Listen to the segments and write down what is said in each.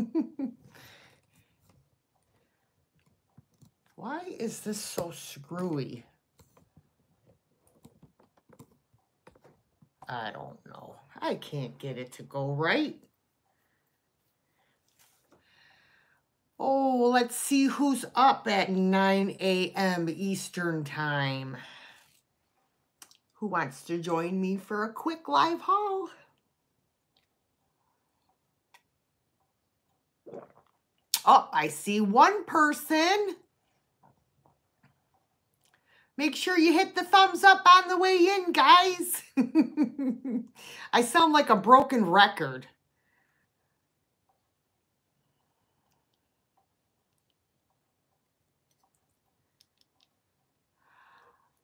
Why is this so screwy? I don't know. I can't get it to go right. Oh, let's see who's up at 9 a.m. Eastern Time. Who wants to join me for a quick live haul? Oh, I see one person. Make sure you hit the thumbs up on the way in, guys. I sound like a broken record.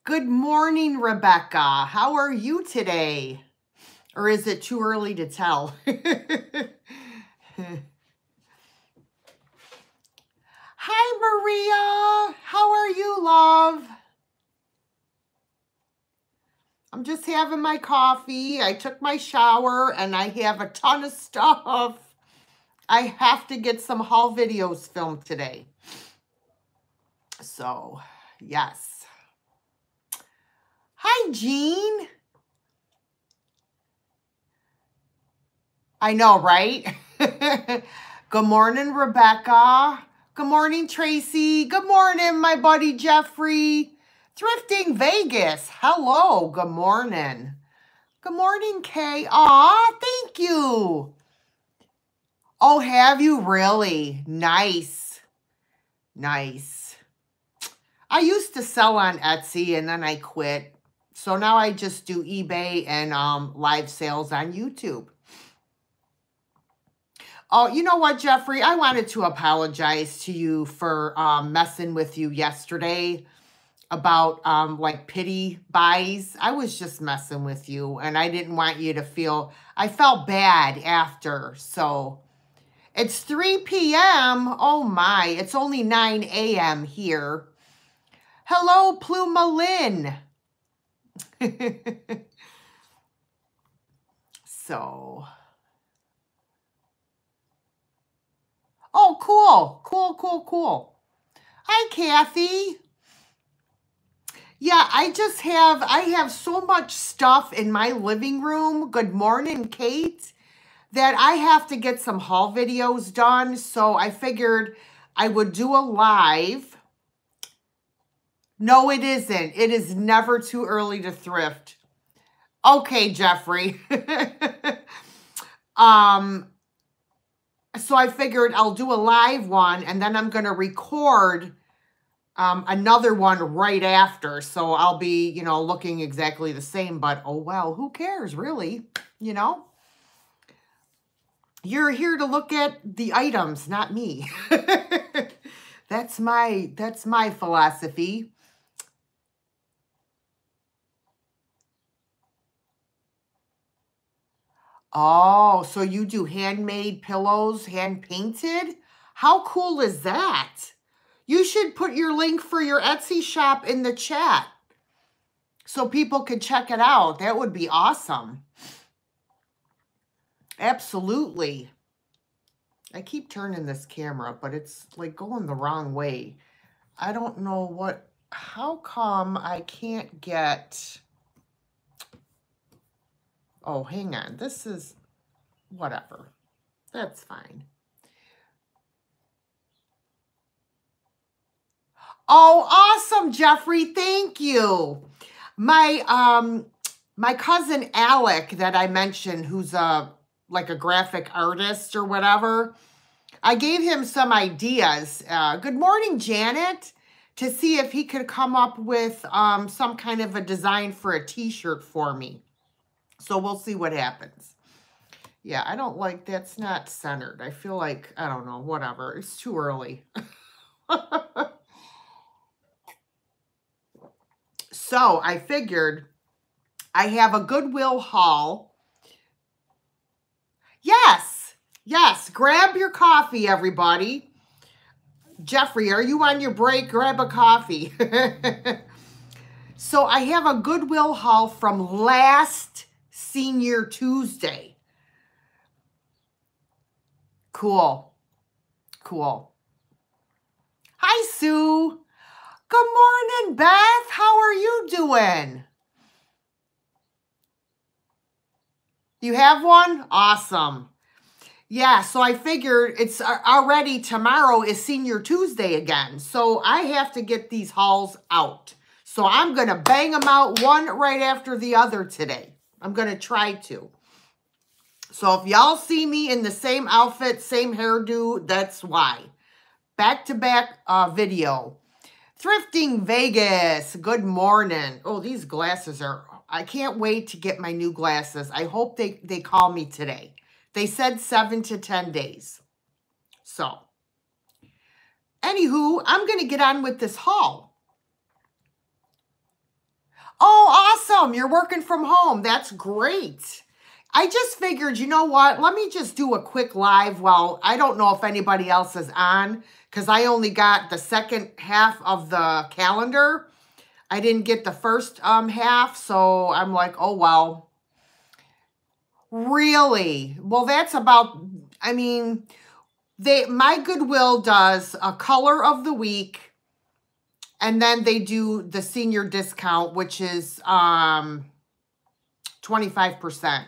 Good morning, Rebecca. How are you today? Or is it too early to tell? Hi, Maria. How are you, love? I'm just having my coffee. I took my shower and I have a ton of stuff. I have to get some haul videos filmed today. So, yes. Hi, Jean. I know, right? Good morning, Rebecca. Good morning, Tracy. Good morning, my buddy Jeffrey. Thrifting Vegas. Hello. Good morning. Good morning, Kay. Aw, thank you. Oh, have you really? Nice. Nice. I used to sell on Etsy and then I quit. So now I just do eBay and um, live sales on YouTube. Oh, you know what, Jeffrey? I wanted to apologize to you for um, messing with you yesterday about um, like pity buys. I was just messing with you and I didn't want you to feel, I felt bad after. So it's 3 p.m. Oh my, it's only 9 a.m. here. Hello, Pluma Lynn. so Oh, cool. Cool, cool, cool. Hi, Kathy. Yeah, I just have, I have so much stuff in my living room. Good morning, Kate. That I have to get some haul videos done. So I figured I would do a live. No, it isn't. It is never too early to thrift. Okay, Jeffrey. um, so I figured I'll do a live one and then I'm going to record um, another one right after. So I'll be, you know, looking exactly the same, but oh well, who cares really, you know? You're here to look at the items, not me. that's my, that's my philosophy. Oh, so you do handmade pillows, hand painted? How cool is that? You should put your link for your Etsy shop in the chat so people could check it out. That would be awesome. Absolutely. I keep turning this camera, but it's like going the wrong way. I don't know what, how come I can't get Oh, hang on. This is whatever. That's fine. Oh, awesome, Jeffrey. Thank you. My um my cousin Alec that I mentioned, who's a like a graphic artist or whatever, I gave him some ideas. Uh, good morning, Janet, to see if he could come up with um, some kind of a design for a t-shirt for me. So we'll see what happens. Yeah, I don't like, that's not centered. I feel like, I don't know, whatever. It's too early. so I figured I have a Goodwill haul. Yes, yes, grab your coffee, everybody. Jeffrey, are you on your break? Grab a coffee. so I have a Goodwill haul from last Senior Tuesday. Cool. Cool. Hi, Sue. Good morning, Beth. How are you doing? You have one? Awesome. Yeah, so I figured it's uh, already tomorrow is Senior Tuesday again. So I have to get these hauls out. So I'm going to bang them out one right after the other today. I'm going to try to. So if y'all see me in the same outfit, same hairdo, that's why. Back-to-back -back, uh, video. Thrifting Vegas. Good morning. Oh, these glasses are... I can't wait to get my new glasses. I hope they, they call me today. They said seven to 10 days. So, anywho, I'm going to get on with this haul. Oh, awesome. You're working from home. That's great. I just figured, you know what? Let me just do a quick live while I don't know if anybody else is on because I only got the second half of the calendar. I didn't get the first um, half, so I'm like, oh, well, Really? Well, that's about, I mean, they my Goodwill does a color of the week, and then they do the senior discount, which is um 25%.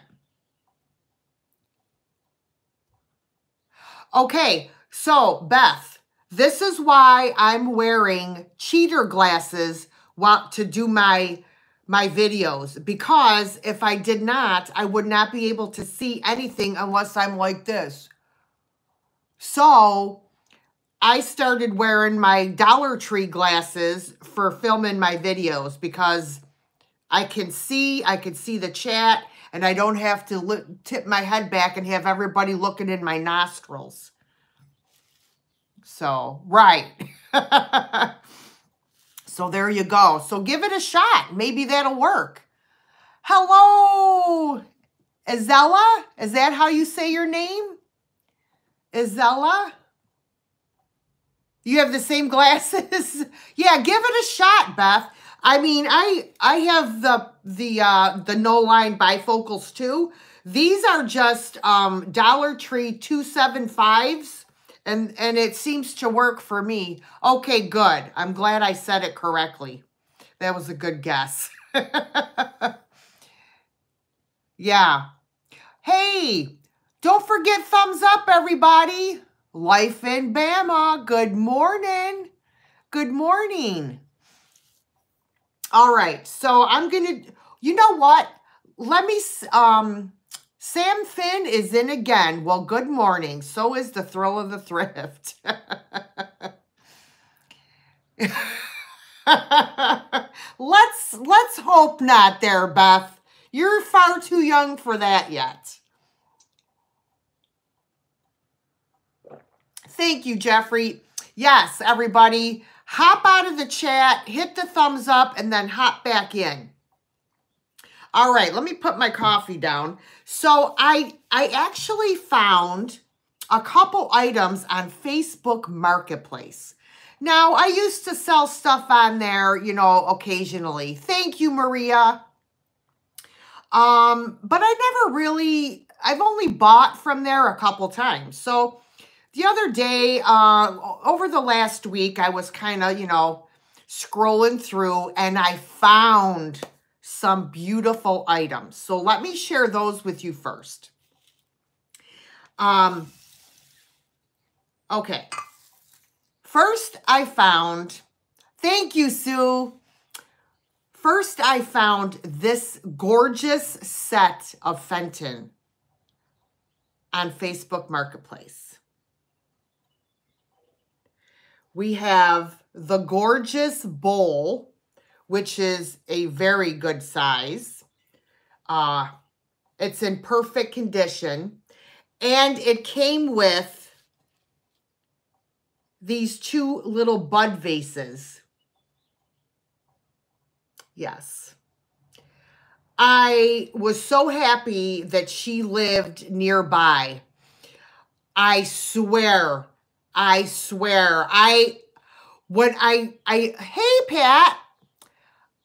Okay, so Beth, this is why I'm wearing cheater glasses while, to do my my videos because if I did not, I would not be able to see anything unless I'm like this. So I started wearing my Dollar Tree glasses for filming my videos because I can see, I can see the chat and I don't have to tip my head back and have everybody looking in my nostrils. So, right. So there you go. So give it a shot. Maybe that'll work. Hello, Izella? Is that how you say your name? Izella? You have the same glasses? yeah, give it a shot, Beth. I mean, I I have the the uh the no line bifocals too. These are just um Dollar Tree 275s and, and it seems to work for me. Okay, good. I'm glad I said it correctly. That was a good guess. yeah. Hey, don't forget thumbs up, everybody. Life in Bama. Good morning. Good morning. All right. So I'm going to, you know what? Let me, um, Sam Finn is in again. Well, good morning. So is the thrill of the thrift. let's let's hope not there, Beth. You're far too young for that yet. Thank you, Jeffrey. Yes, everybody, hop out of the chat, hit the thumbs up, and then hop back in. All right, let me put my coffee down. So I, I actually found a couple items on Facebook Marketplace. Now, I used to sell stuff on there, you know, occasionally. Thank you, Maria. Um, but I never really, I've only bought from there a couple times. So the other day, uh, over the last week, I was kind of, you know, scrolling through and I found some beautiful items. So let me share those with you first. Um, okay. First, I found, thank you, Sue. First, I found this gorgeous set of Fenton on Facebook Marketplace. We have the gorgeous bowl which is a very good size. Uh, it's in perfect condition. And it came with these two little bud vases. Yes. I was so happy that she lived nearby. I swear, I swear, I, when I, I, hey, Pat,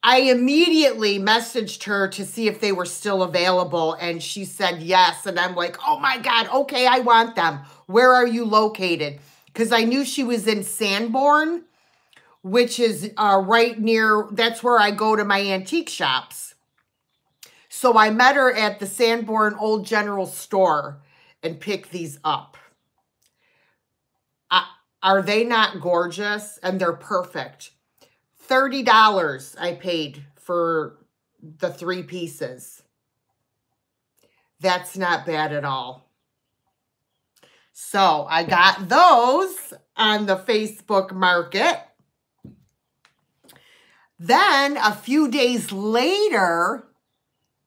I immediately messaged her to see if they were still available, and she said yes. And I'm like, oh my God, okay, I want them. Where are you located? because I knew she was in Sanborn, which is uh, right near, that's where I go to my antique shops. So I met her at the Sanborn Old General Store and picked these up. Are they not gorgeous? And they're perfect. $30 I paid for the three pieces. That's not bad at all. So I got those on the Facebook market. Then a few days later,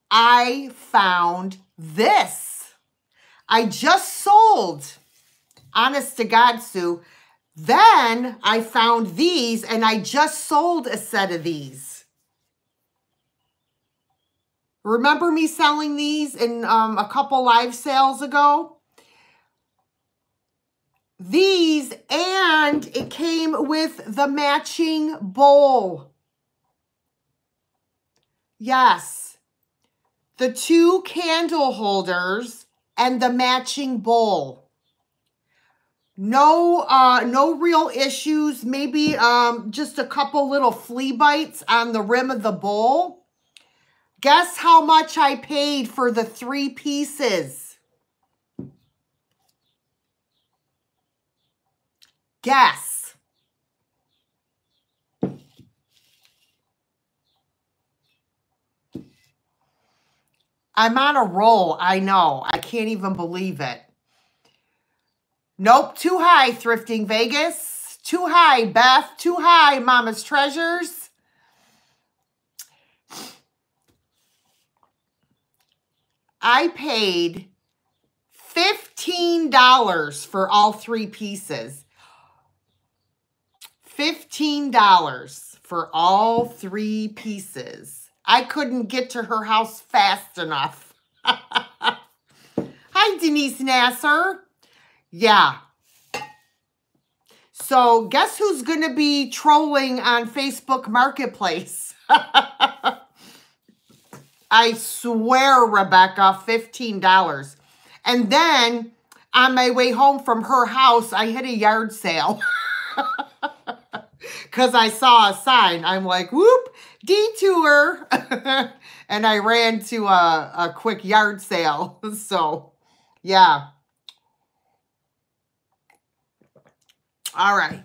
I found this. I just sold, honest to God, Sue. Then I found these and I just sold a set of these. Remember me selling these in um, a couple live sales ago? These and it came with the matching bowl. Yes. The two candle holders and the matching bowl. No, uh, no real issues. Maybe um, just a couple little flea bites on the rim of the bowl. Guess how much I paid for the three pieces? Guess. I'm on a roll. I know. I can't even believe it. Nope, too high, Thrifting Vegas. Too high, Beth. Too high, Mama's Treasures. I paid $15 for all three pieces. $15 for all three pieces. I couldn't get to her house fast enough. Hi, Denise Nasser. Yeah. So guess who's going to be trolling on Facebook Marketplace? I swear, Rebecca, $15. And then on my way home from her house, I hit a yard sale. Because I saw a sign. I'm like, whoop, detour. and I ran to a, a quick yard sale. So, yeah. All right.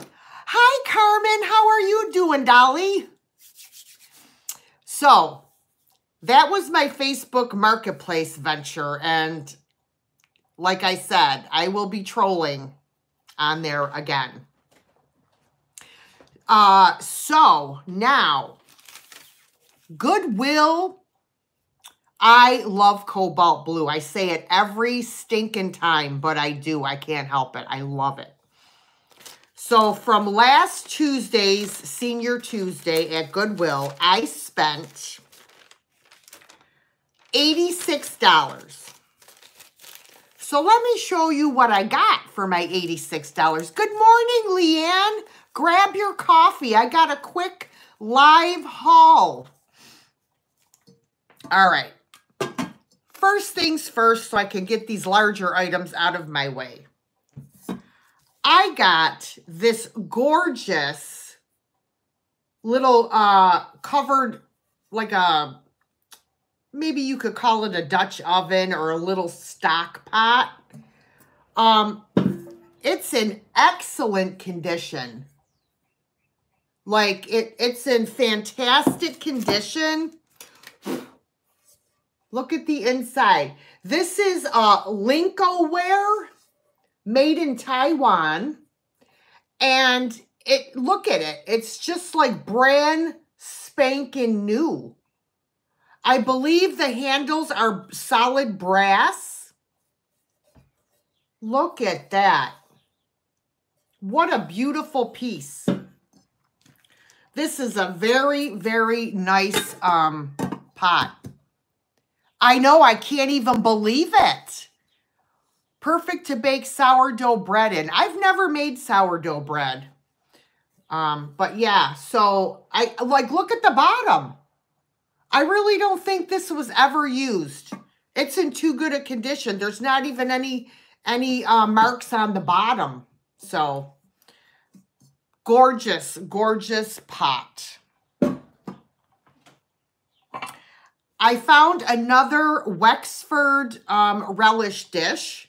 Hi, Carmen. How are you doing, Dolly? So, that was my Facebook Marketplace venture. And like I said, I will be trolling on there again. Uh, so now, Goodwill. I love cobalt blue. I say it every stinking time, but I do. I can't help it. I love it. So from last Tuesday's Senior Tuesday at Goodwill, I spent $86. So let me show you what I got for my $86. Good morning, Leanne. Grab your coffee. I got a quick live haul. All right. First things first so I can get these larger items out of my way. I got this gorgeous little uh, covered, like a, maybe you could call it a Dutch oven or a little stock pot. Um, it's in excellent condition. Like, it, it's in fantastic condition. Look at the inside. This is uh, Linkoware, made in Taiwan. And it look at it. It's just like brand spanking new. I believe the handles are solid brass. Look at that. What a beautiful piece. This is a very, very nice um, pot. I know, I can't even believe it. Perfect to bake sourdough bread in. I've never made sourdough bread. Um, but yeah, so I like look at the bottom. I really don't think this was ever used. It's in too good a condition. There's not even any any uh, marks on the bottom. So, gorgeous, gorgeous pot. I found another Wexford um, relish dish.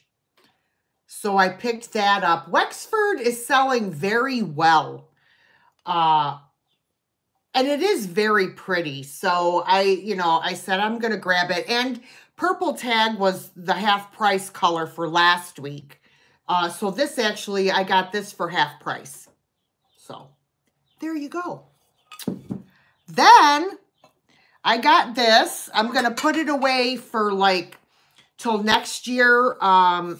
So I picked that up. Wexford is selling very well. Uh, and it is very pretty. So I, you know, I said I'm going to grab it. And purple tag was the half price color for last week. Uh, so this actually, I got this for half price. So there you go. Then I got this. I'm going to put it away for like till next year um,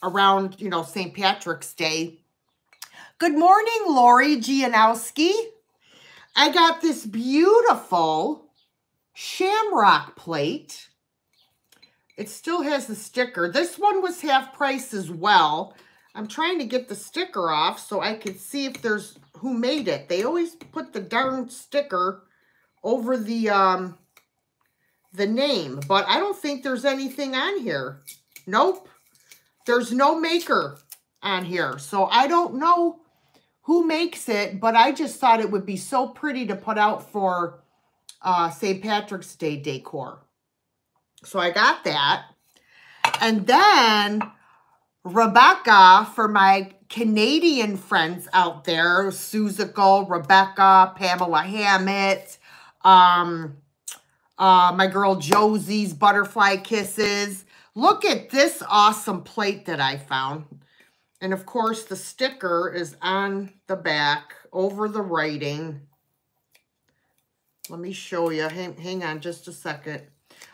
around, you know, St. Patrick's Day. Good morning, Lori Gianowski. I got this beautiful shamrock plate. It still has the sticker. This one was half price as well. I'm trying to get the sticker off so I could see if there's who made it. They always put the darn sticker over the um the name, but I don't think there's anything on here. Nope. There's no maker on here. So I don't know who makes it, but I just thought it would be so pretty to put out for uh, St. Patrick's Day decor. So I got that. And then Rebecca, for my Canadian friends out there, Suzical, Rebecca, Pamela Hammett, um, uh, my girl Josie's Butterfly Kisses. Look at this awesome plate that I found. And of course, the sticker is on the back over the writing. Let me show you. Hang, hang on just a second.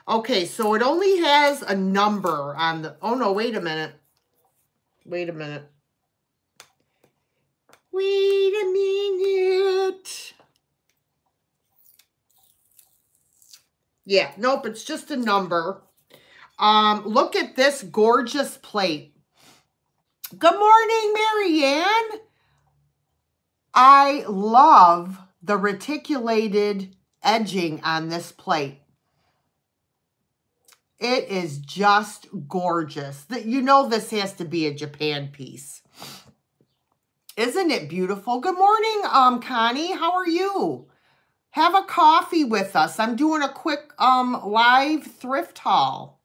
Okay, so it only has a number on the... Oh, no, wait a minute. Wait a minute. Wait a minute. Yeah, nope, it's just a number. Um, look at this gorgeous plate. Good morning, Marianne. I love the reticulated edging on this plate. It is just gorgeous. That you know this has to be a Japan piece. Isn't it beautiful? Good morning, um, Connie. How are you? Have a coffee with us. I'm doing a quick um live thrift haul.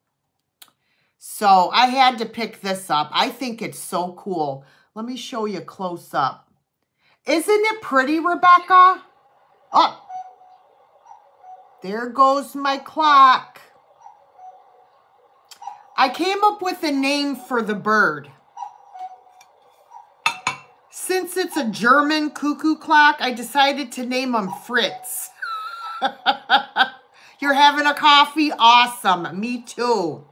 So I had to pick this up. I think it's so cool. Let me show you close up. Isn't it pretty, Rebecca? Oh, there goes my clock. I came up with a name for the bird. Since it's a German cuckoo clock, I decided to name him Fritz. You're having a coffee? Awesome. Me too.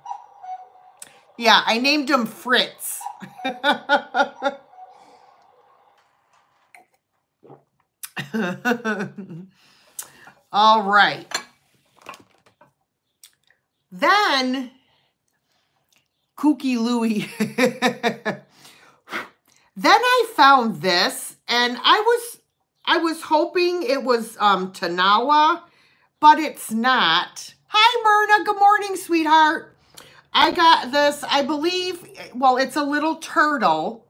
Yeah, I named him Fritz. All right. Then, Kooky Louie Then I found this, and I was I was hoping it was um, Tonala, but it's not. Hi, Myrna. Good morning, sweetheart. I got this, I believe, well, it's a little turtle.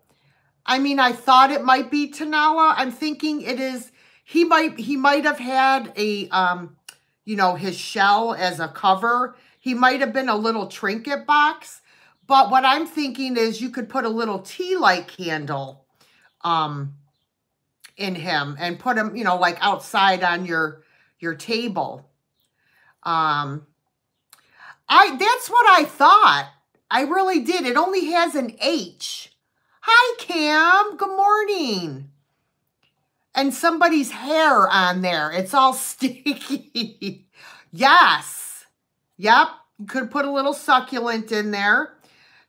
I mean, I thought it might be Tanawa. I'm thinking it is, he might, he might have had a, um, you know, his shell as a cover. He might have been a little trinket box. But what I'm thinking is you could put a little tea light candle um, in him and put him, you know, like outside on your your table. Um, I that's what I thought. I really did. It only has an H. Hi, Cam. Good morning. And somebody's hair on there. It's all sticky. yes. Yep. You could put a little succulent in there.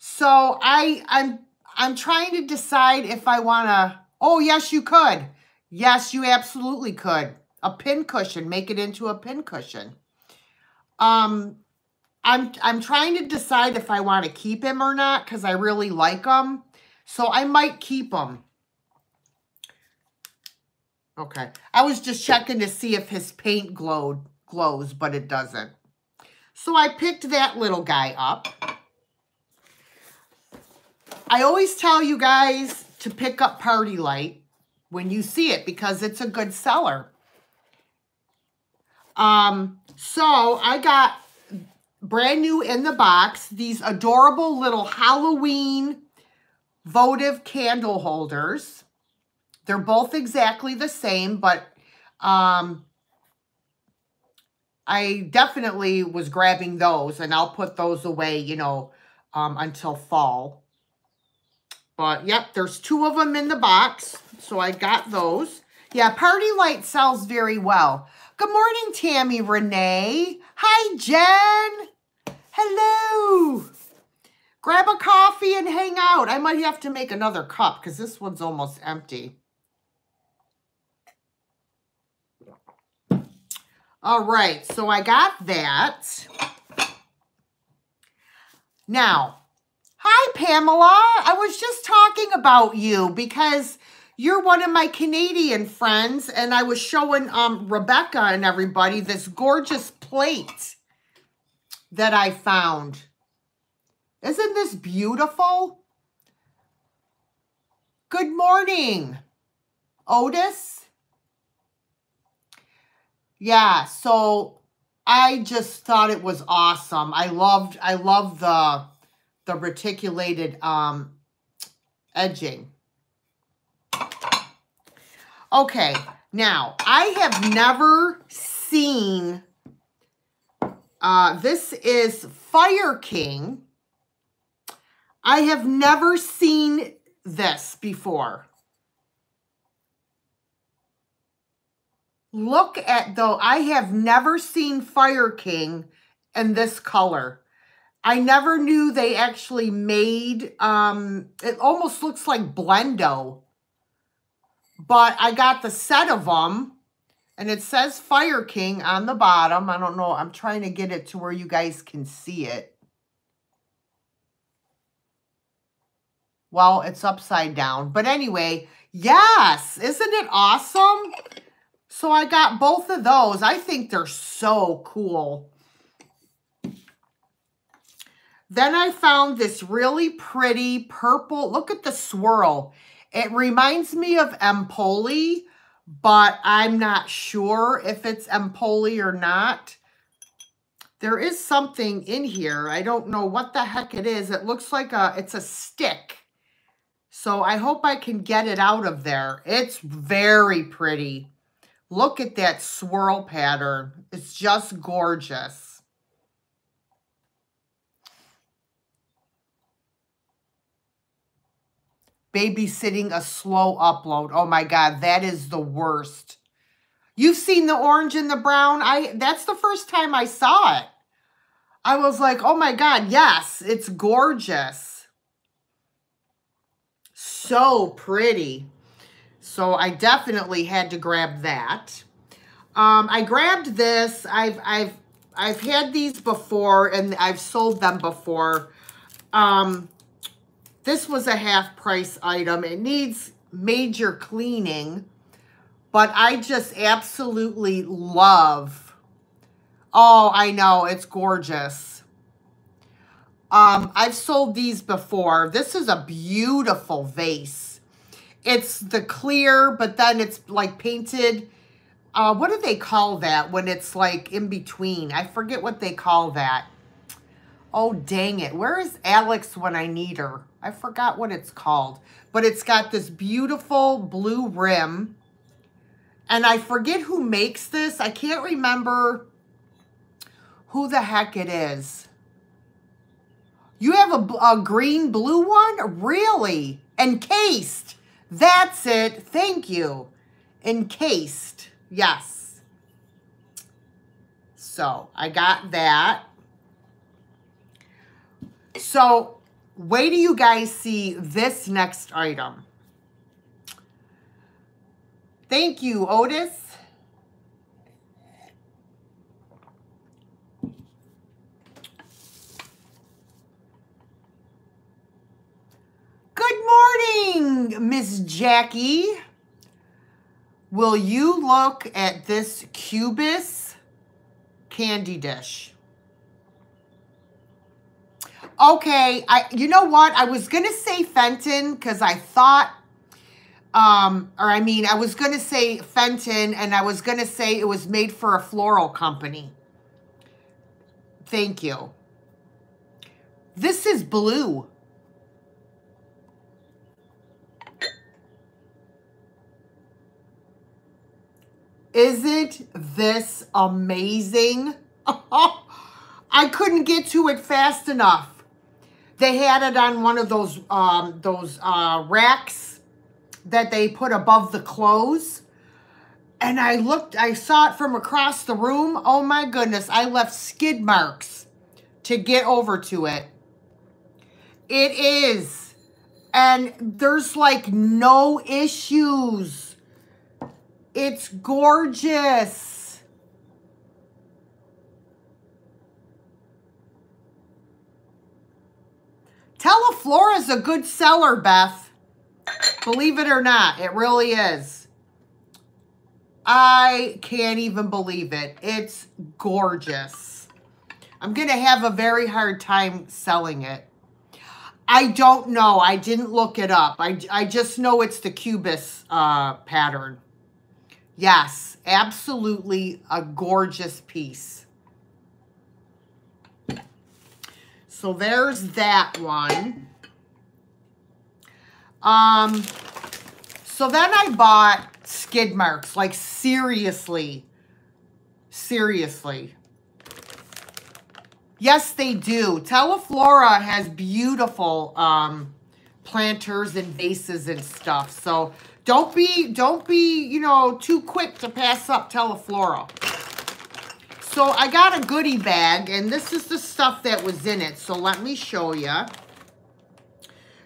So I, I'm, I'm trying to decide if I want to, oh, yes, you could. Yes, you absolutely could. A pin cushion, make it into a pin cushion. Um, I'm, I'm trying to decide if I want to keep him or not because I really like him. So I might keep him. Okay. I was just checking to see if his paint glowed, glows, but it doesn't. So I picked that little guy up. I always tell you guys to pick up PartyLite when you see it because it's a good seller. Um, so I got brand new in the box, these adorable little Halloween votive candle holders. They're both exactly the same, but um, I definitely was grabbing those, and I'll put those away, you know, um, until fall. But, yep, there's two of them in the box, so I got those. Yeah, PartyLite sells very well. Good morning, Tammy Renee. Hi, Jen. Hello. Grab a coffee and hang out. I might have to make another cup because this one's almost empty. All right, so I got that. Now, hi, Pamela. I was just talking about you because you're one of my Canadian friends, and I was showing um, Rebecca and everybody this gorgeous plate that I found. Isn't this beautiful? Good morning, Otis. Yeah, so I just thought it was awesome. I loved I love the the reticulated um edging. Okay, now I have never seen uh, this is Fire King. I have never seen this before. Look at, though, I have never seen Fire King in this color. I never knew they actually made, um, it almost looks like Blendo. But I got the set of them and it says Fire King on the bottom. I don't know. I'm trying to get it to where you guys can see it. Well, it's upside down. But anyway, yes. Isn't it awesome? So I got both of those. I think they're so cool. Then I found this really pretty purple. Look at the swirl. It reminds me of Empoli but I'm not sure if it's Empoli or not. There is something in here. I don't know what the heck it is. It looks like a, it's a stick. So I hope I can get it out of there. It's very pretty. Look at that swirl pattern. It's just gorgeous. Babysitting a slow upload. Oh my God, that is the worst. You've seen the orange and the brown. I That's the first time I saw it. I was like, oh my God, yes, it's gorgeous. So pretty. So I definitely had to grab that. Um, I grabbed this. I've, I've, I've had these before and I've sold them before. Um, this was a half price item. It needs major cleaning, but I just absolutely love. Oh, I know. It's gorgeous. Um, I've sold these before. This is a beautiful vase. It's the clear, but then it's like painted. Uh, what do they call that when it's like in between? I forget what they call that. Oh, dang it. Where is Alex when I need her? I forgot what it's called. But it's got this beautiful blue rim. And I forget who makes this. I can't remember who the heck it is. You have a, a green blue one? Really? Encased. That's it. Thank you. Encased. Yes. So I got that. So wait do you guys see this next item. Thank you, Otis. Good morning, Miss Jackie. Will you look at this Cubis candy dish? Okay, I you know what? I was gonna say Fenton because I thought um, or I mean, I was going to say Fenton and I was going to say it was made for a floral company. Thank you. This is blue. Isn't this amazing? I couldn't get to it fast enough. They had it on one of those um, those uh, racks that they put above the clothes. And I looked, I saw it from across the room. Oh my goodness, I left skid marks to get over to it. It is. And there's like no issues. It's gorgeous. Teleflora is a good seller, Beth. Believe it or not, it really is. I can't even believe it. It's gorgeous. I'm going to have a very hard time selling it. I don't know. I didn't look it up. I, I just know it's the Cubus uh, pattern. Yes, absolutely a gorgeous piece. So there's that one. Um, so then I bought skid marks, like seriously, seriously. Yes, they do. Teleflora has beautiful um, planters and vases and stuff. So don't be, don't be, you know, too quick to pass up Teleflora. So I got a goodie bag, and this is the stuff that was in it. So let me show you.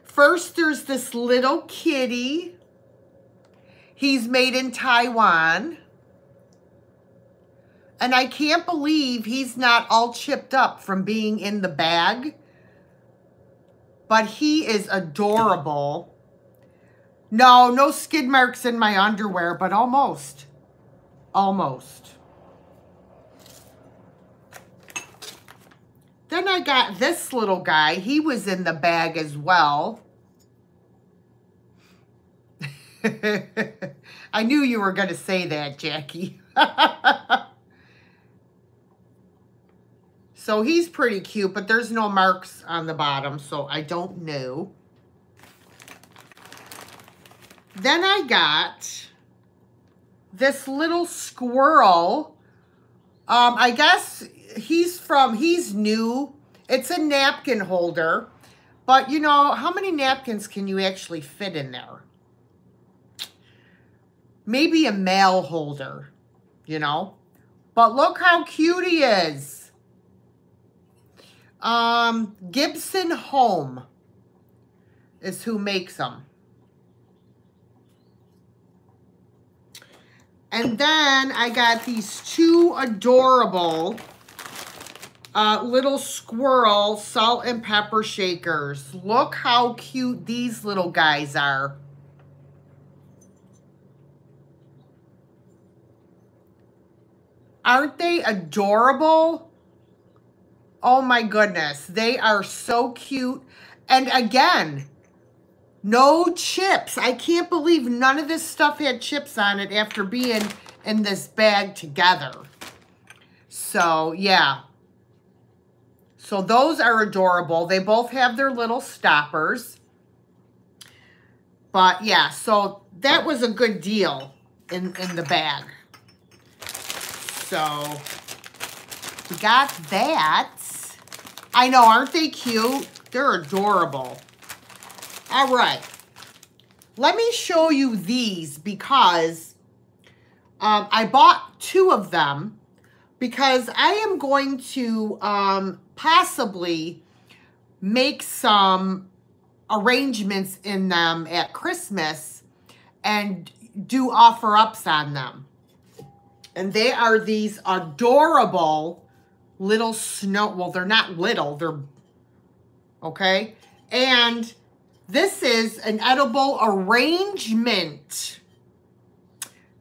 First, there's this little kitty. He's made in Taiwan. And I can't believe he's not all chipped up from being in the bag. But he is adorable. No, no skid marks in my underwear, but almost. Almost. Then I got this little guy. He was in the bag as well. I knew you were going to say that, Jackie. so he's pretty cute, but there's no marks on the bottom, so I don't know. Then I got this little squirrel. Um, I guess he's from, he's new. It's a napkin holder. But, you know, how many napkins can you actually fit in there? maybe a mail holder, you know. But look how cute he is. Um, Gibson Home is who makes them. And then I got these two adorable uh, little squirrel salt and pepper shakers. Look how cute these little guys are. Aren't they adorable? Oh my goodness. They are so cute. And again, no chips. I can't believe none of this stuff had chips on it after being in this bag together. So, yeah. So those are adorable. They both have their little stoppers. But yeah, so that was a good deal in, in the bag. So we got that. I know, aren't they cute? They're adorable. All right. Let me show you these because um, I bought two of them because I am going to um, possibly make some arrangements in them at Christmas and do offer ups on them. And they are these adorable little snow. Well, they're not little. They're, okay? And this is an edible arrangement.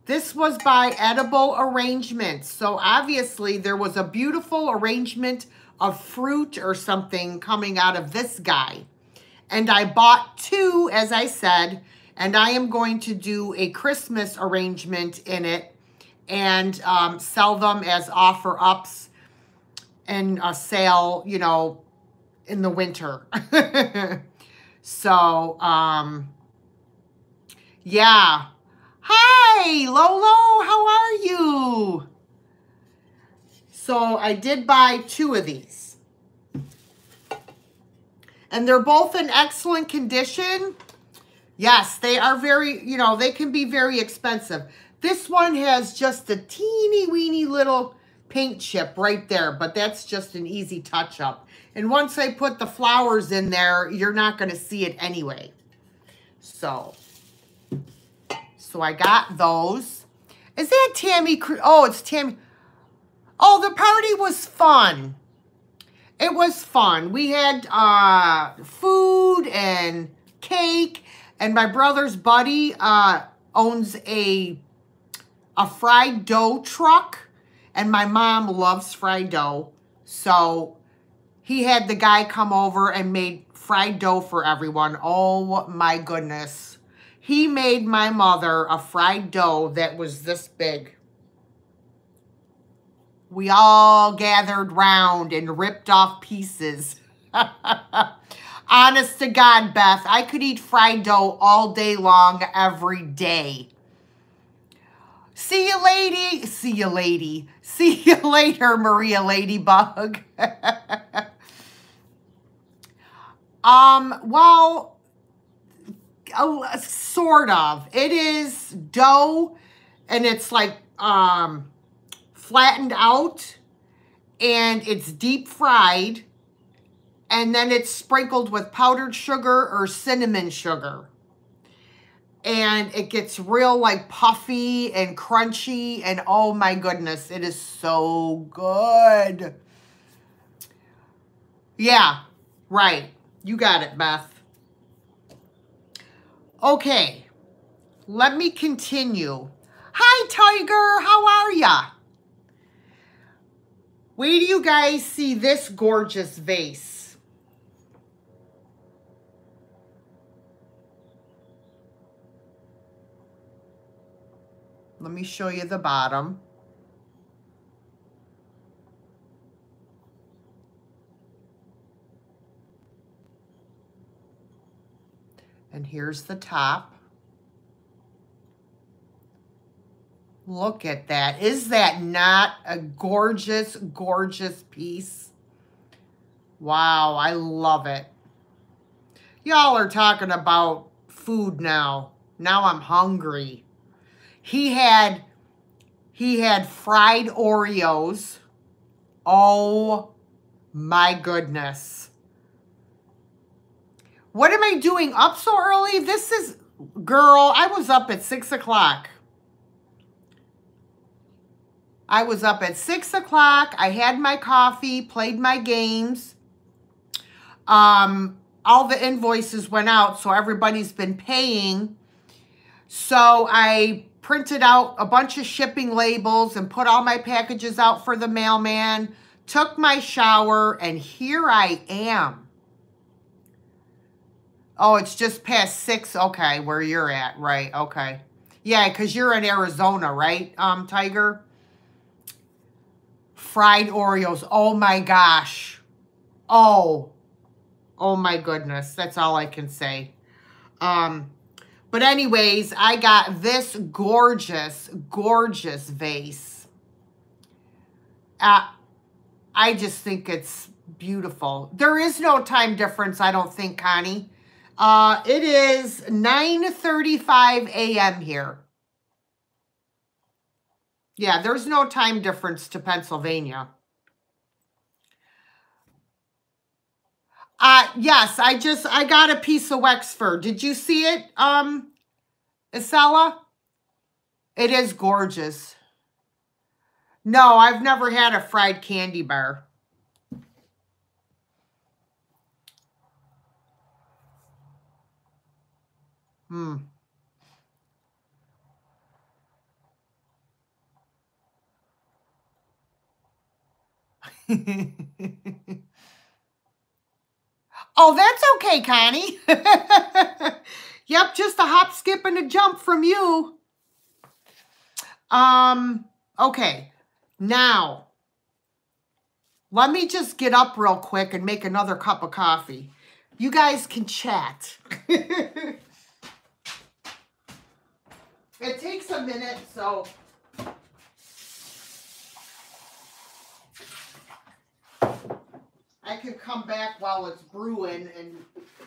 This was by Edible Arrangements. So obviously there was a beautiful arrangement of fruit or something coming out of this guy. And I bought two, as I said, and I am going to do a Christmas arrangement in it and um, sell them as offer ups and a sale, you know, in the winter. so, um, yeah. Hi, Lolo, how are you? So I did buy two of these. And they're both in excellent condition. Yes, they are very, you know, they can be very expensive. This one has just a teeny weeny little paint chip right there, but that's just an easy touch up. And once I put the flowers in there, you're not going to see it anyway. So, so I got those. Is that Tammy? Oh, it's Tammy. Oh, the party was fun. It was fun. We had uh, food and cake, and my brother's buddy uh, owns a a fried dough truck, and my mom loves fried dough. So he had the guy come over and made fried dough for everyone. Oh my goodness. He made my mother a fried dough that was this big. We all gathered round and ripped off pieces. Honest to God, Beth, I could eat fried dough all day long, every day. See you, lady. See you, lady. See you later, Maria Ladybug. um, well, uh, sort of. It is dough, and it's like um, flattened out, and it's deep fried, and then it's sprinkled with powdered sugar or cinnamon sugar and it gets real like puffy and crunchy and oh my goodness, it is so good. Yeah, right. You got it, Beth. Okay, let me continue. Hi, Tiger. How are ya? Wait do you guys see this gorgeous vase. Let me show you the bottom. And here's the top. Look at that. Is that not a gorgeous, gorgeous piece? Wow, I love it. Y'all are talking about food now. Now I'm hungry. He had he had fried Oreos. Oh my goodness. What am I doing up so early? This is, girl, I was up at 6 o'clock. I was up at 6 o'clock. I had my coffee, played my games. Um, all the invoices went out, so everybody's been paying. So I printed out a bunch of shipping labels and put all my packages out for the mailman, took my shower, and here I am. Oh, it's just past six. Okay, where you're at. Right, okay. Yeah, because you're in Arizona, right, um, Tiger? Fried Oreos. Oh, my gosh. Oh. Oh, my goodness. That's all I can say. Um, but anyways, I got this gorgeous, gorgeous vase. Uh, I just think it's beautiful. There is no time difference, I don't think, Connie. Uh, it is 9.35 a.m. here. Yeah, there's no time difference to Pennsylvania. Uh, yes, I just, I got a piece of Wexford. Did you see it, um, Isella? It is gorgeous. No, I've never had a fried candy bar. Hmm. oh, that's okay, Connie. yep, just a hop, skip, and a jump from you. Um, okay. Now, let me just get up real quick and make another cup of coffee. You guys can chat. it takes a minute, so I can come back while it's brewing and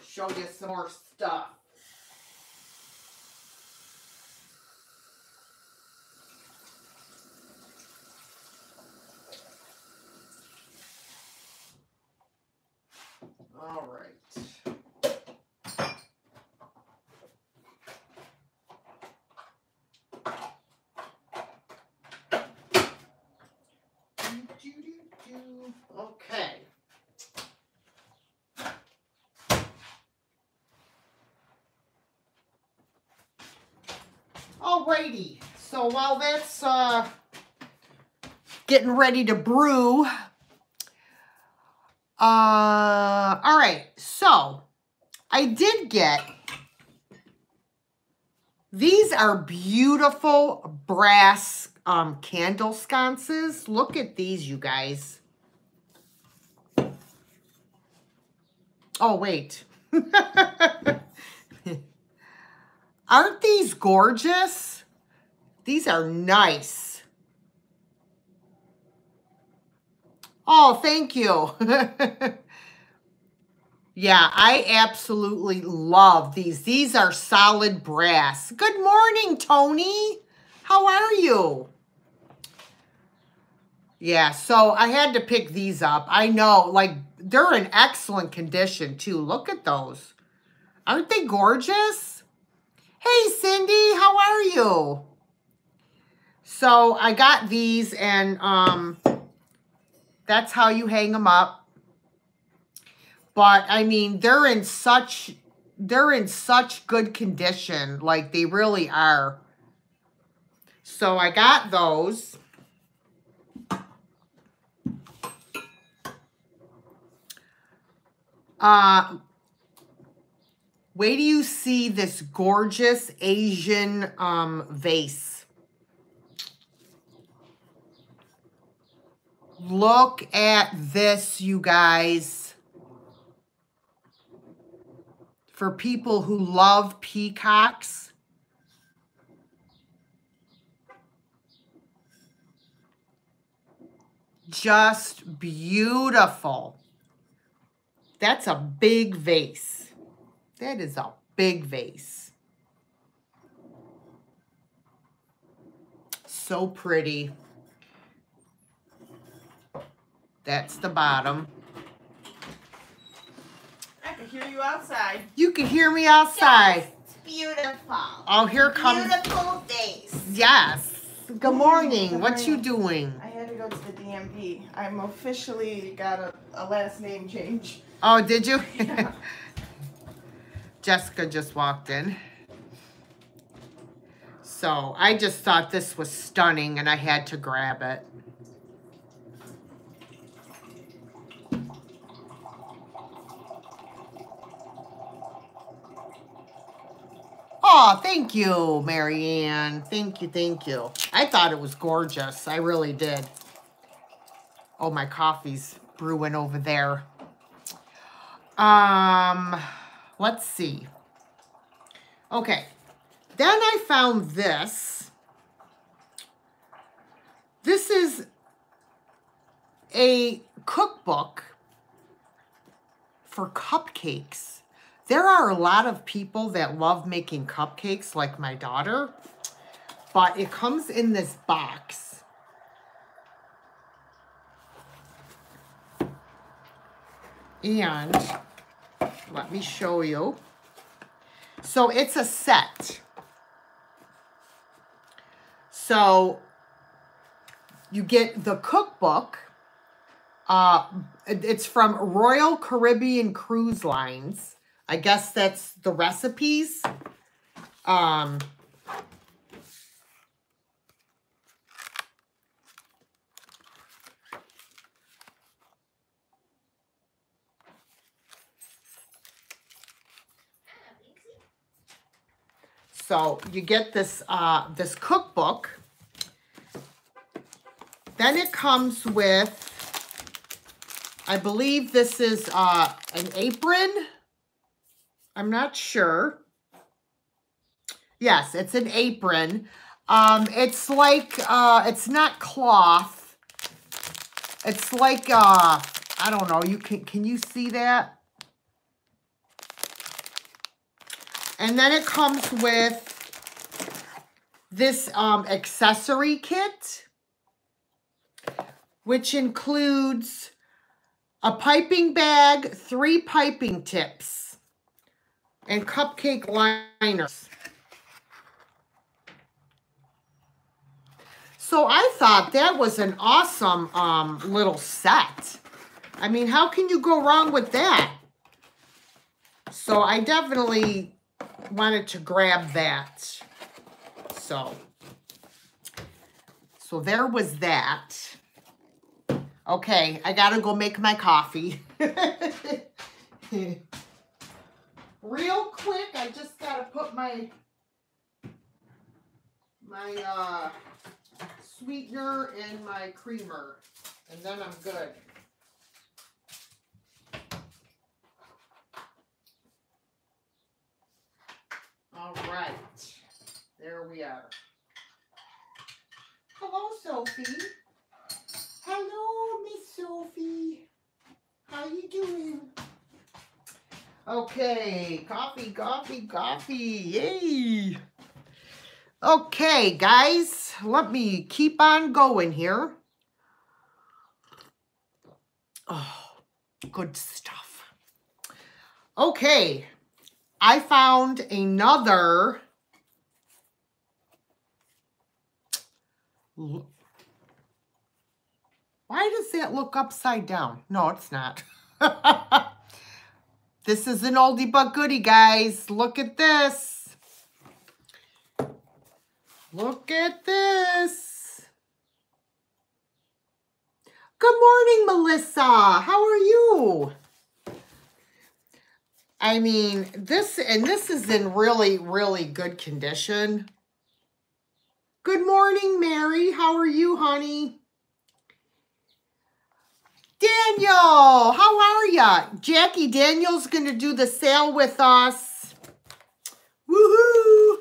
show you some more stuff. All right. Okay. So while that's uh, getting ready to brew, uh, all right, so I did get, these are beautiful brass um, candle sconces. Look at these, you guys. Oh, wait. Aren't these gorgeous? These are nice. Oh, thank you. yeah, I absolutely love these. These are solid brass. Good morning, Tony. How are you? Yeah, so I had to pick these up. I know, like, they're in excellent condition, too. Look at those. Aren't they gorgeous? Hey, Cindy, how are you? So I got these and um, that's how you hang them up. But I mean, they're in such, they're in such good condition. Like they really are. So I got those. Uh, Wait do you see this gorgeous Asian um, vase. Look at this, you guys. For people who love peacocks. Just beautiful. That's a big vase. That is a big vase. So pretty. That's the bottom. I can hear you outside. You can hear me outside. Just beautiful. Oh, here comes. Beautiful face. Yes. Good morning. Good what you doing? I had to go to the DMV. I'm officially got a, a last name change. Oh, did you? Yeah. Jessica just walked in. So I just thought this was stunning and I had to grab it. Oh, thank you, Marianne. Thank you, thank you. I thought it was gorgeous. I really did. Oh, my coffee's brewing over there. Um, let's see. Okay. Then I found this. This is a cookbook for cupcakes. There are a lot of people that love making cupcakes like my daughter, but it comes in this box. And let me show you. So it's a set. So you get the cookbook. Uh, it's from Royal Caribbean Cruise Lines. I guess that's the recipes. Um, So you get this uh, this cookbook. Then it comes with, I believe this is uh, an apron. I'm not sure. Yes, it's an apron. Um, it's like, uh, it's not cloth. It's like, uh, I don't know. You can, can you see that? And then it comes with this um, accessory kit, which includes a piping bag, three piping tips, and cupcake liners. So I thought that was an awesome um, little set. I mean, how can you go wrong with that? So I definitely wanted to grab that. So, so there was that. Okay, I gotta go make my coffee. Real quick, I just gotta put my my uh, sweetener in my creamer, and then I'm good. All right. There we are. Hello, Sophie. Hello, Miss Sophie. How you doing? Okay, coffee, coffee, coffee. Yay. Okay, guys, let me keep on going here. Oh, good stuff. Okay, I found another Why does that look upside down? No, it's not. this is an oldie but goodie, guys. Look at this. Look at this. Good morning, Melissa. How are you? I mean, this, and this is in really, really good condition. Good morning, Mary. How are you, honey? Daniel, how are ya? Jackie Daniel's going to do the sale with us. Woohoo!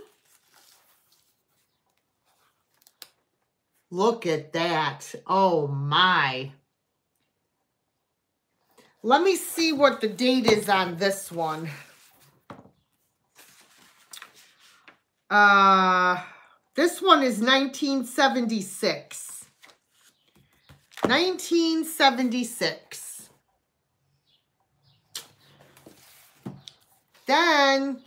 Look at that. Oh, my. Let me see what the date is on this one. Uh, this one is 1976. 1976. Then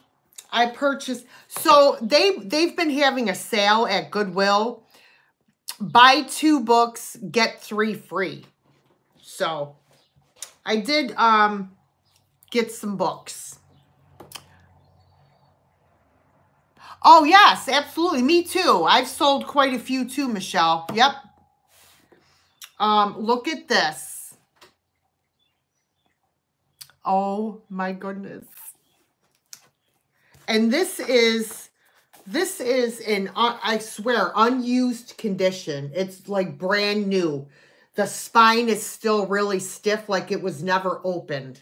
I purchased, so they, they've been having a sale at Goodwill. Buy two books, get three free. So I did um, get some books. Oh, yes, absolutely. Me too. I've sold quite a few too, Michelle. Yep. Um, look at this. Oh, my goodness. And this is, this is in, uh, I swear, unused condition. It's like brand new. The spine is still really stiff, like it was never opened.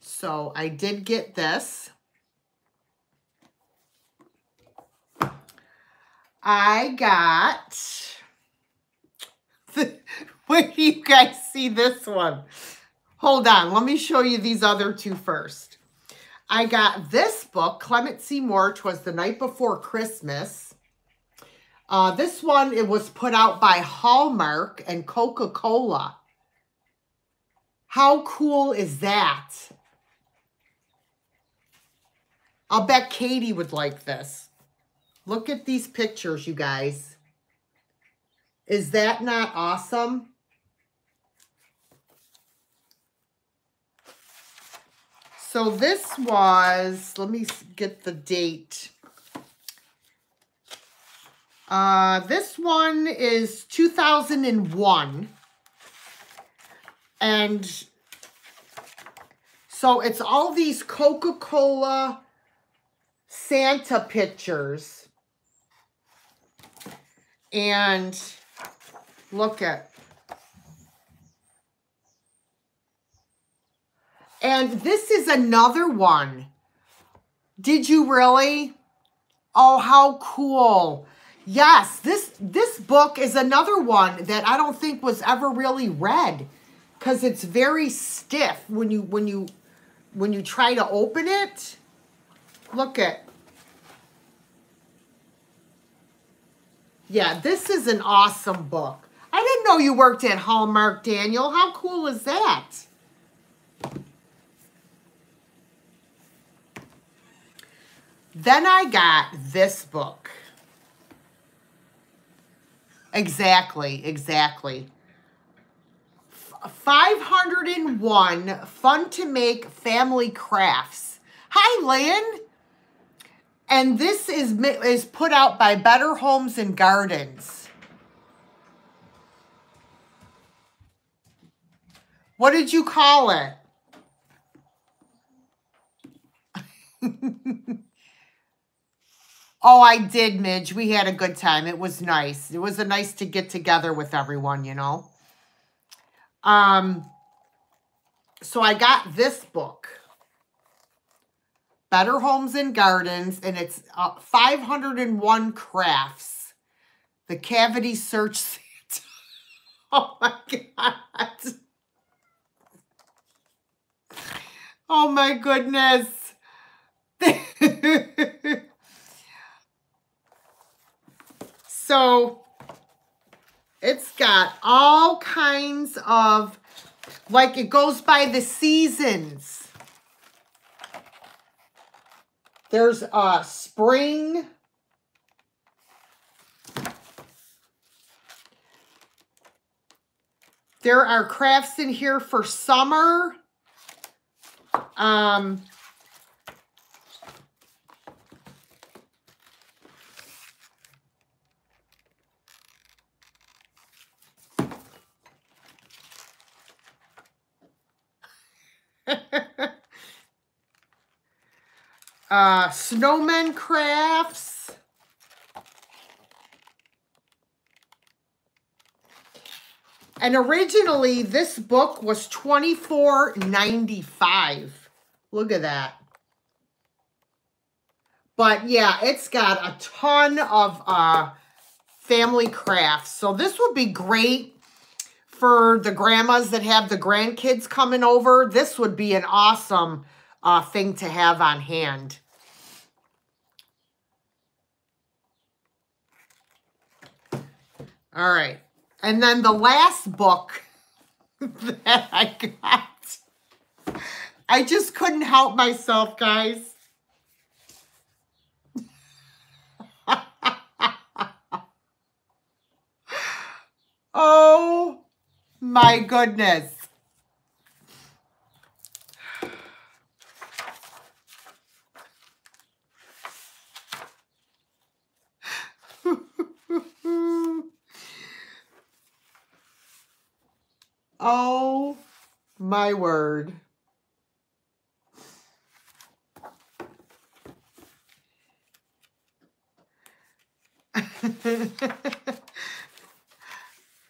So I did get this. I got, where do you guys see this one? Hold on, let me show you these other two first. I got this book, Clement C. Moore, was the night before Christmas. Uh, this one, it was put out by Hallmark and Coca-Cola. How cool is that? I'll bet Katie would like this. Look at these pictures, you guys. Is that not awesome? So this was, let me get the date. Uh, this one is 2001. And so it's all these Coca-Cola Santa pictures. And look at. And this is another one. Did you really? Oh, how cool. Yes, this this book is another one that I don't think was ever really read cuz it's very stiff when you when you when you try to open it. Look at Yeah, this is an awesome book. I didn't know you worked at Hallmark, Daniel. How cool is that? Then I got this book. Exactly, exactly. 501 Fun to Make Family Crafts. Hi, Lynn. And this is, is put out by Better Homes and Gardens. What did you call it? Oh, I did, Midge. We had a good time. It was nice. It was a nice to get together with everyone, you know. Um, so I got this book, Better Homes and Gardens, and it's uh, 501 Crafts, the Cavity Search Santa. oh my God. Oh my goodness. So it's got all kinds of, like it goes by the seasons. There's uh, spring. There are crafts in here for summer. Um, uh, snowman crafts. And originally, this book was twenty four ninety five. Look at that. But yeah, it's got a ton of uh, family crafts. So this would be great for the grandmas that have the grandkids coming over, this would be an awesome uh, thing to have on hand. All right. And then the last book that I got, I just couldn't help myself, guys. oh my goodness. oh my word.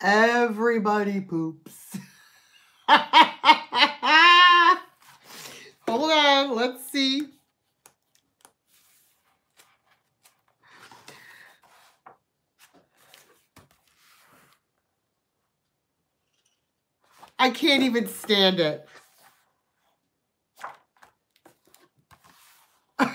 Everybody poops. Hold on, let's see. I can't even stand it.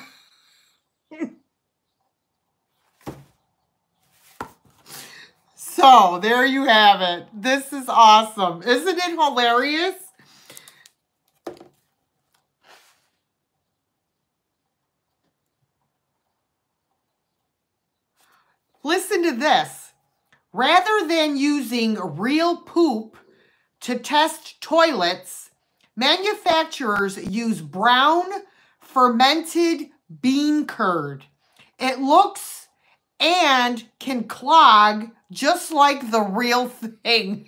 So there you have it. This is awesome. Isn't it hilarious? Listen to this. Rather than using real poop to test toilets, manufacturers use brown fermented bean curd. It looks and can clog just like the real thing.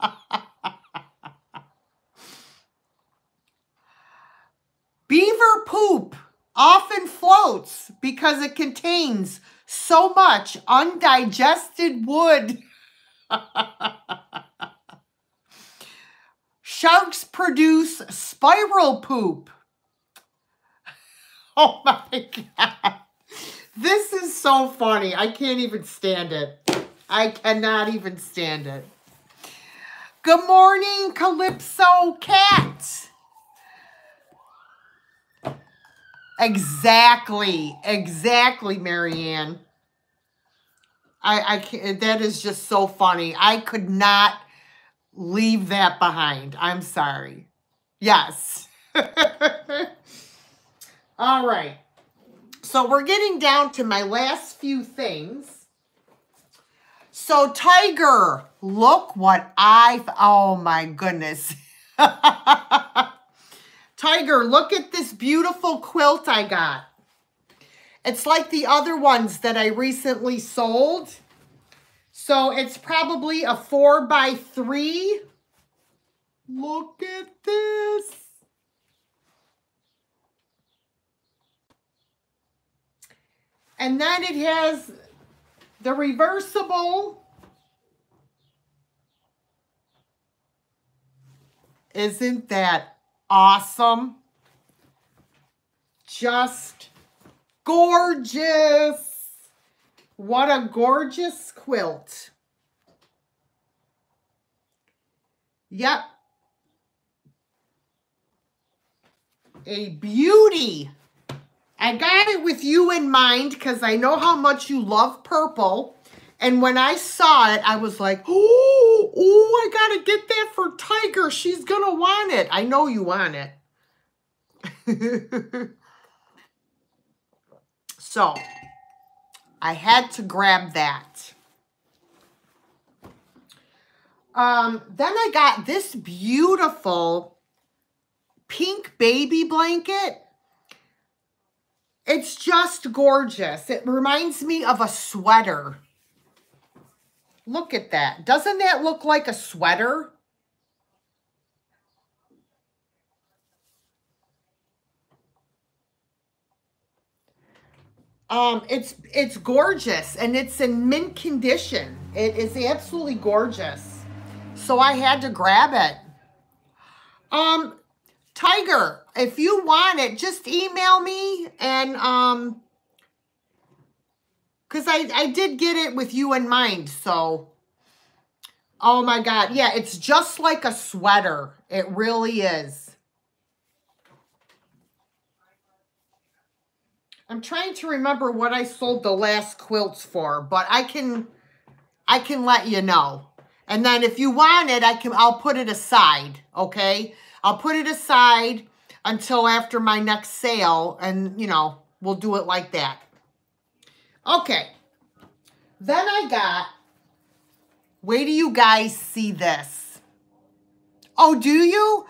Beaver poop often floats because it contains so much undigested wood. Sharks produce spiral poop. Oh my God. This is so funny. I can't even stand it. I cannot even stand it. Good morning, Calypso Cat. Exactly. Exactly, Marianne. I, I can't, that is just so funny. I could not leave that behind. I'm sorry. Yes. All right. So we're getting down to my last few things. So Tiger, look what I've, oh my goodness. Tiger, look at this beautiful quilt I got. It's like the other ones that I recently sold. So it's probably a four by three. Look at this. And then it has the reversible. Isn't that awesome. Just gorgeous. What a gorgeous quilt. Yep. A beauty. I got it with you in mind because I know how much you love purple. And when I saw it, I was like, oh, oh, I got to get that for Tiger. She's going to want it. I know you want it. so, I had to grab that. Um, then I got this beautiful pink baby blanket. It's just gorgeous. It reminds me of a sweater. Look at that. Doesn't that look like a sweater? Um, it's it's gorgeous and it's in mint condition. It is absolutely gorgeous. So I had to grab it. Um, Tiger, if you want it, just email me and um because I, I did get it with you in mind, so. Oh my God. Yeah, it's just like a sweater. It really is. I'm trying to remember what I sold the last quilts for, but I can I can let you know. And then if you want it, I can I'll put it aside, okay? I'll put it aside until after my next sale and, you know, we'll do it like that. Okay. Then I got, wait do you guys see this. Oh, do you?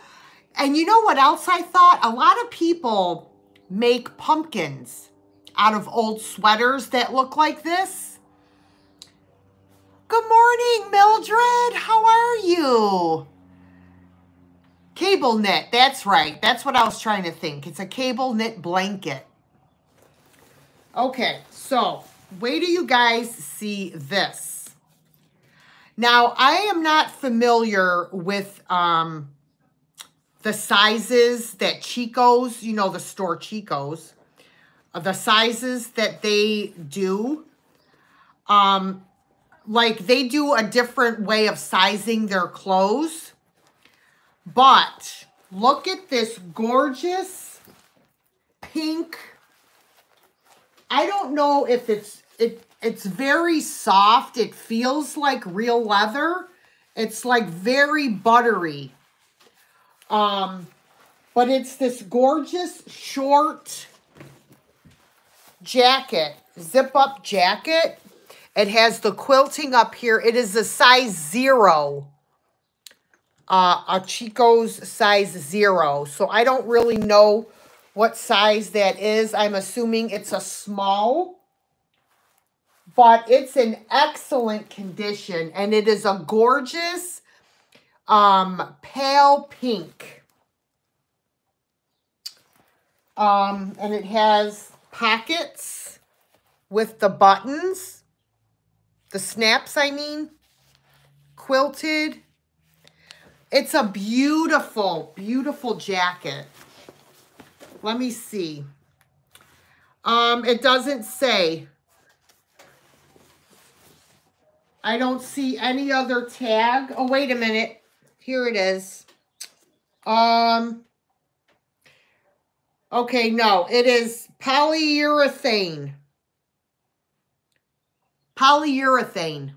And you know what else I thought? A lot of people make pumpkins out of old sweaters that look like this. Good morning, Mildred. How are you? Cable knit. That's right. That's what I was trying to think. It's a cable knit blanket. Okay, so wait till you guys see this. Now, I am not familiar with um, the sizes that Chico's, you know, the store Chico's, the sizes that they do. Um, like, they do a different way of sizing their clothes. But look at this gorgeous pink I don't know if it's it it's very soft. It feels like real leather. It's like very buttery. Um, but it's this gorgeous short jacket, zip up jacket. It has the quilting up here. It is a size zero. Uh, a Chico's size zero. So I don't really know what size that is. I'm assuming it's a small, but it's in excellent condition, and it is a gorgeous um, pale pink. Um, and it has pockets with the buttons, the snaps, I mean, quilted. It's a beautiful, beautiful jacket. Let me see. Um, it doesn't say. I don't see any other tag. Oh, wait a minute. Here it is. Um, okay, no, it is polyurethane. Polyurethane.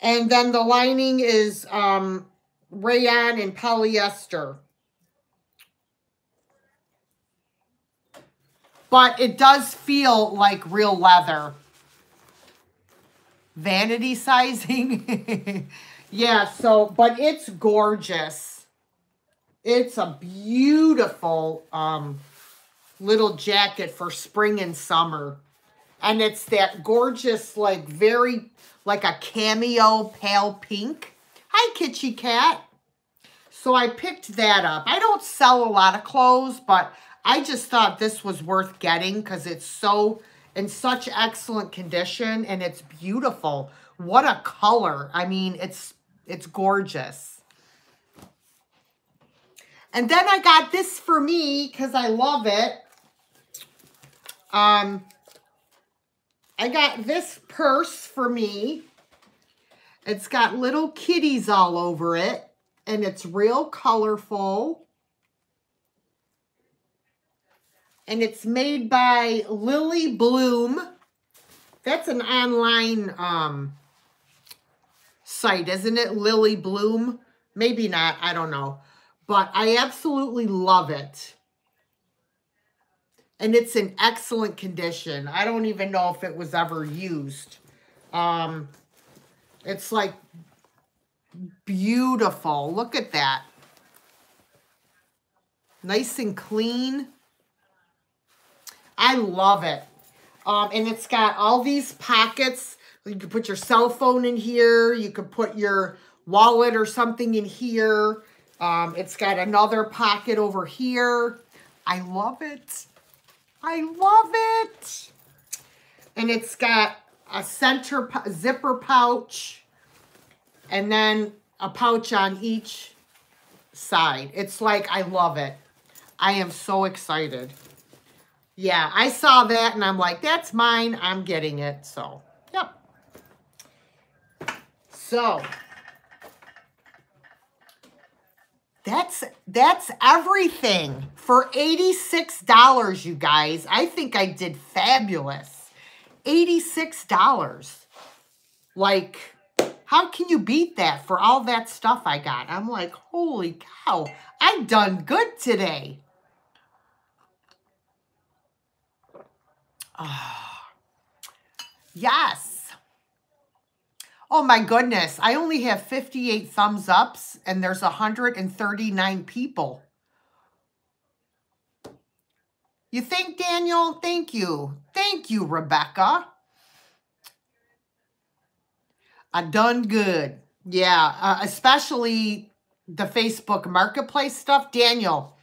And then the lining is um, rayon and polyester. But it does feel like real leather. Vanity sizing. yeah, so, but it's gorgeous. It's a beautiful um, little jacket for spring and summer. And it's that gorgeous, like, very, like a cameo pale pink. Hi, Kitty Cat. So I picked that up. I don't sell a lot of clothes, but I just thought this was worth getting because it's so in such excellent condition and it's beautiful. What a color. I mean, it's it's gorgeous. And then I got this for me because I love it. Um, I got this purse for me. It's got little kitties all over it. And it's real colorful. And it's made by Lily Bloom. That's an online um, site, isn't it? Lily Bloom? Maybe not. I don't know. But I absolutely love it. And it's in excellent condition. I don't even know if it was ever used. Um, it's like beautiful. Look at that. Nice and clean. I love it. Um, and it's got all these pockets. You can put your cell phone in here. You could put your wallet or something in here. Um, it's got another pocket over here. I love it. I love it. And it's got a center zipper pouch and then a pouch on each side. It's like, I love it. I am so excited. Yeah, I saw that and I'm like, that's mine. I'm getting it. So, yep. So, that's that's everything for $86, you guys. I think I did fabulous. $86. Like, how can you beat that for all that stuff I got? I'm like, holy cow, I've done good today. Oh, yes. Oh my goodness. I only have 58 thumbs ups and there's 139 people. You think, Daniel? Thank you. Thank you, Rebecca. I done good. Yeah, uh, especially the Facebook Marketplace stuff. Daniel,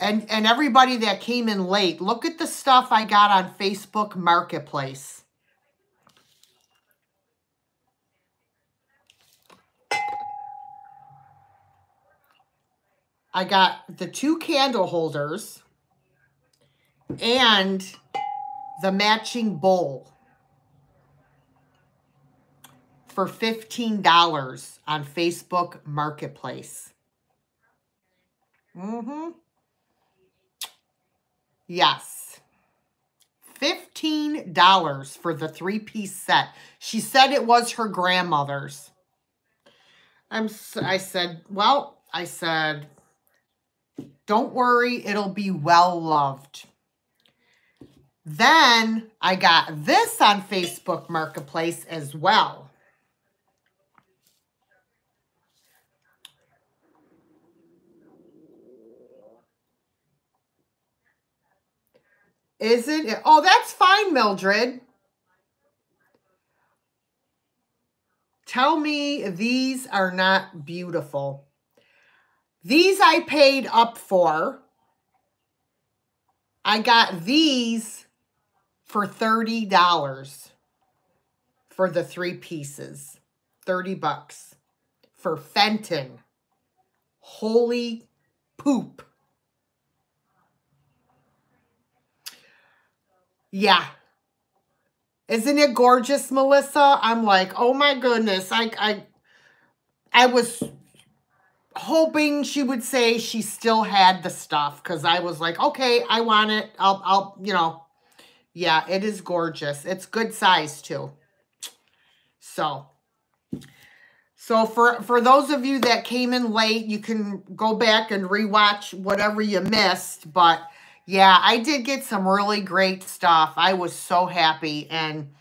and and everybody that came in late, look at the stuff I got on Facebook Marketplace. I got the two candle holders and the matching bowl for $15 on Facebook Marketplace. Mm-hmm. Yes. $15 for the three-piece set. She said it was her grandmother's. I'm, I said, well, I said, don't worry, it'll be well loved. Then I got this on Facebook Marketplace as well. Isn't it? Oh, that's fine, Mildred. Tell me these are not beautiful. These I paid up for. I got these for $30 for the three pieces. 30 bucks for Fenton. Holy poop. Yeah. Isn't it gorgeous, Melissa? I'm like, oh my goodness. I I I was hoping she would say she still had the stuff because I was like, okay, I want it. I'll I'll, you know. Yeah, it is gorgeous. It's good size too. So so for, for those of you that came in late, you can go back and rewatch whatever you missed. But yeah, I did get some really great stuff. I was so happy. And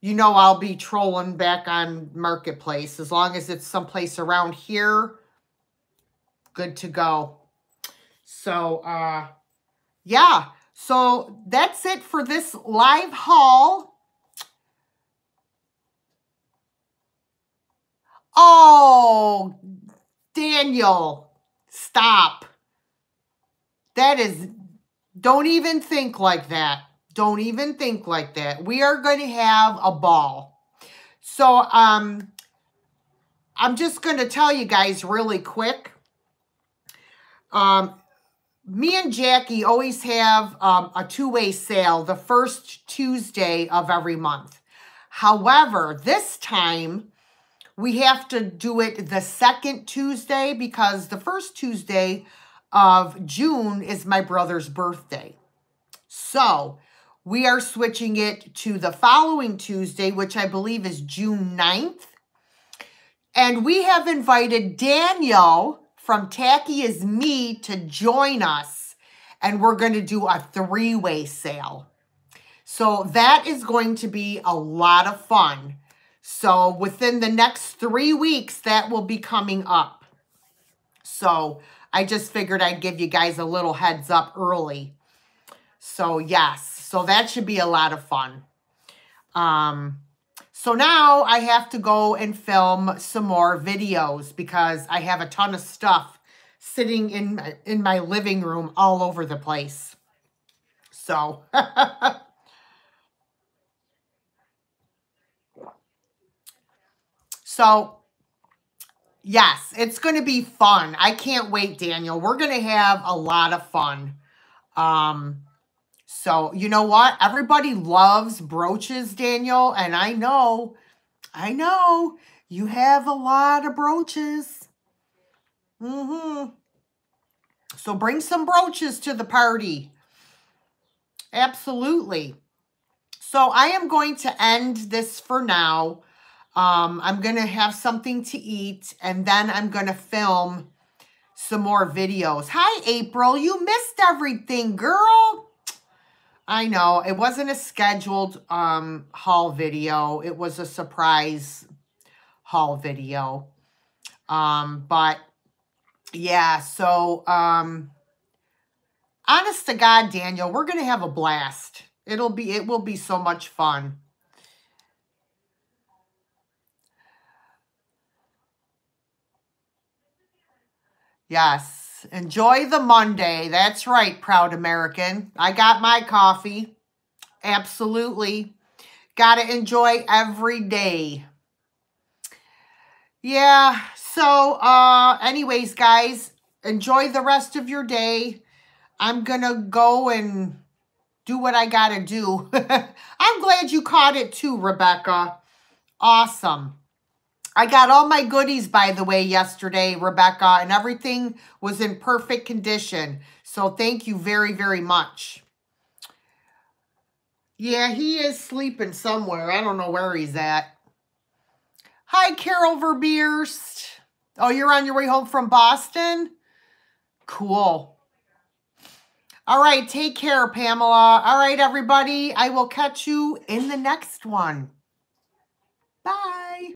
you know I'll be trolling back on Marketplace. As long as it's someplace around here, good to go. So, uh, yeah. So that's it for this live haul. Oh, Daniel, stop. That is, don't even think like that. Don't even think like that. We are going to have a ball. So, um, I'm just going to tell you guys really quick. Um, me and Jackie always have um, a two-way sale the first Tuesday of every month. However, this time we have to do it the second Tuesday because the first Tuesday of June is my brother's birthday. So we are switching it to the following Tuesday, which I believe is June 9th. And we have invited Daniel from Tacky is Me to join us. And we're going to do a three-way sale. So that is going to be a lot of fun. So within the next three weeks, that will be coming up. So I just figured I'd give you guys a little heads up early. So yes, so that should be a lot of fun. Um, so now I have to go and film some more videos because I have a ton of stuff sitting in, in my living room all over the place. So, So, yes, it's going to be fun. I can't wait, Daniel. We're going to have a lot of fun. Um, so, you know what? Everybody loves brooches, Daniel. And I know, I know, you have a lot of brooches. Mm-hmm. So bring some brooches to the party. Absolutely. So I am going to end this for now. Um, I'm going to have something to eat, and then I'm going to film some more videos. Hi, April. You missed everything, girl. I know. It wasn't a scheduled um, haul video. It was a surprise haul video. Um, but, yeah, so, um, honest to God, Daniel, we're going to have a blast. It'll be, it will be so much fun. Yes. Enjoy the Monday. That's right, proud American. I got my coffee. Absolutely. Got to enjoy every day. Yeah. So, uh, anyways, guys, enjoy the rest of your day. I'm going to go and do what I got to do. I'm glad you caught it too, Rebecca. Awesome. I got all my goodies, by the way, yesterday, Rebecca, and everything was in perfect condition. So thank you very, very much. Yeah, he is sleeping somewhere. I don't know where he's at. Hi, Carol Verbeerst. Oh, you're on your way home from Boston? Cool. All right, take care, Pamela. All right, everybody. I will catch you in the next one. Bye.